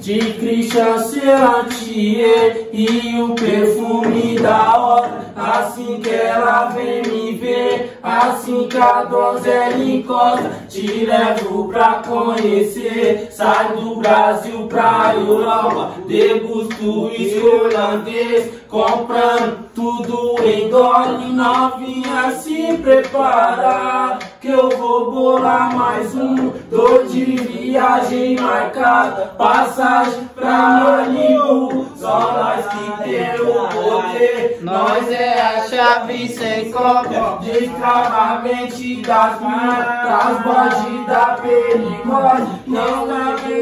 de Christian Celantier e o perfume da hora. Assim que ela vem me ver, assim que a donzela encosta, te levo pra conhecer. Sai do Brasil pra Europa, degusto holandês, comprando tudo em dólar. Novinha se prepara, que eu vou bolar mais um. Tô de viagem marcada, passagem pra Malibu. Só nós que tem o poder, nós é a chave sem cópia. Descravamente das minhas, das bodes da perigose. Não dá pra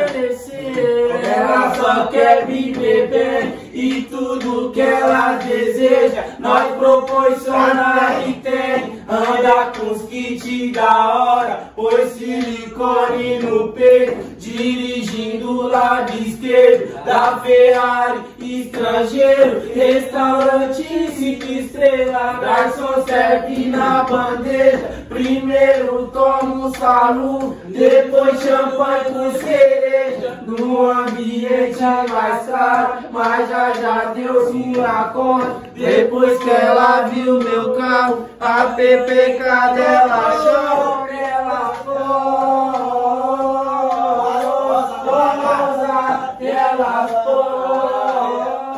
interesser, ela só quer me beber. E tudo que ela deseja, nós proporciona e tem. Anda com os kits da hora, põe silicone no peito, dirigindo o lado esquerdo da Ferrari, estrangeiro, restaurante cinco estrelas, garçom serve na bandeja, primeiro toma um salu, depois champanhe com cereja, no ambiente mais caro, mas já já Deus me conta, depois que ela viu meu carro, a PPK dela chora, ela posa, ela posa,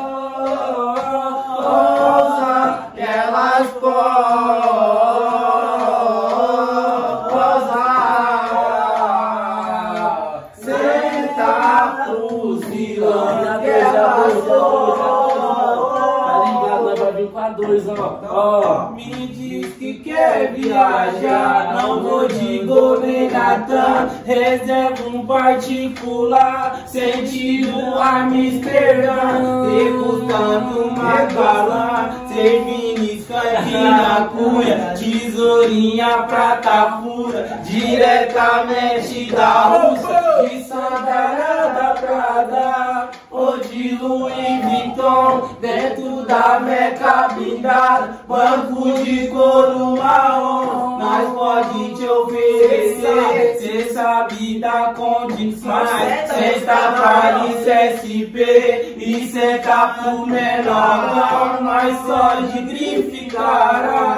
elas posa, senta fuzilando, que ela Tá ligado, nós a ó. Ó, me diz que quer viajar, não vou de Gomenatan. Reserva um particular, sentido Amsterdã. Degustando uma galã, servindo escanha, cunha, tesourinha, prata pura, diretamente da Rússia, de sandália Louis Vuitton, dentro da Meca blindada, banco de couro marrom, nós pode te oferecer, cê sabe da condição, senta Paris SP e senta pro menor, nós só de grife, cara,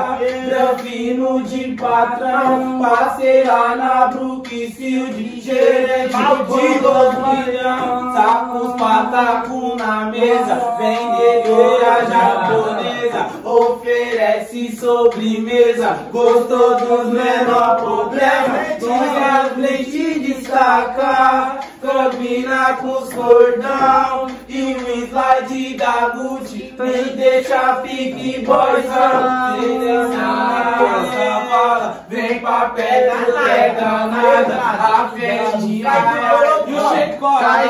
fino de patrão, passei lá na Brookfield, gerente de dois milhão, sacos pataco na mesa, vendedora japonesa, oferece sobremesa, gostou dos menor problemas, tinha leite destacar, combina com os cordão, e o slide da Gucci, me deixa pique boyzão, se deixa essa bala, vem pra perto, pega nada, a festa e o chicote,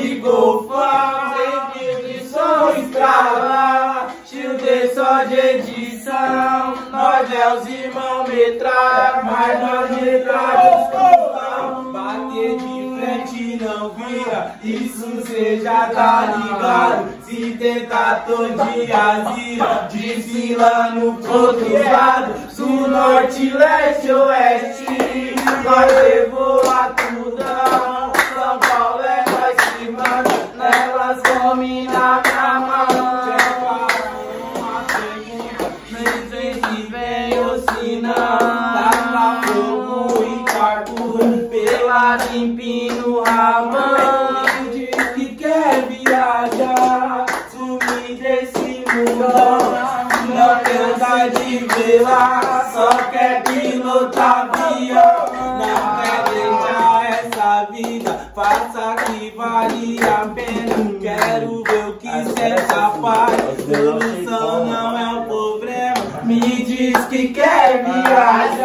de golfão, sempre de som estrala, Childe só de edição, nós é os irmãos metralha, mas nós metralha. Os Bater de frente não vira, isso cê já tá ligado. Se tentar todo dia vira, desfilando outro lado, sul, norte, leste, oeste, nós levou a tudão. só quer pilotar avião. Não quer deixar essa vida, faça que vale a pena. Quero ver o que cê tá capaz. Solução não é o problema, me diz que quer viajar.